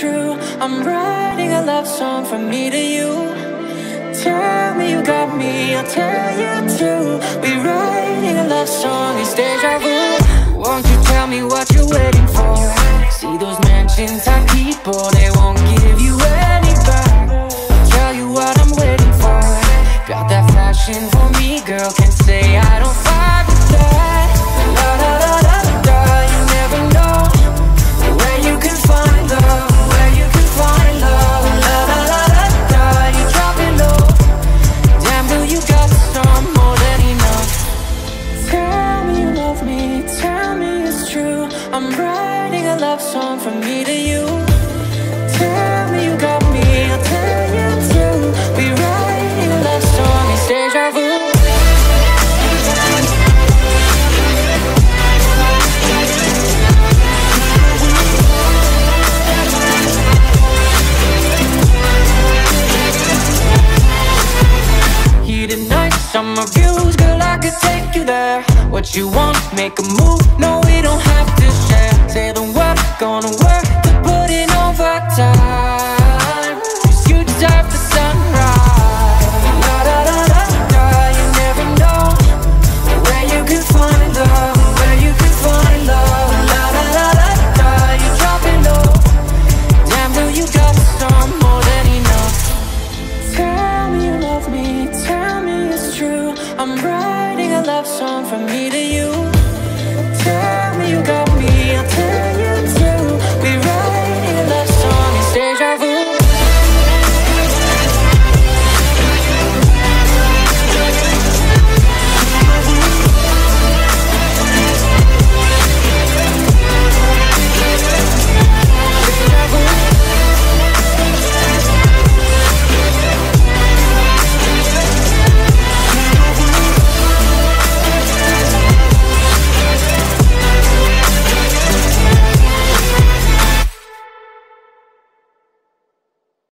true. I'm writing a love song from me to you. Tell me you got me, I'll tell you too. We writing a love song, it's deja vu. Won't you tell me what you're waiting for? Song from me to you. Tell me you got me, I'll tell you too. We writing a love song, it's deja vu. Heated nights, summer views, girl, I could take you there. What you want, make a move, no, we don't I'm writing a love song from me to you. Tell me you got me.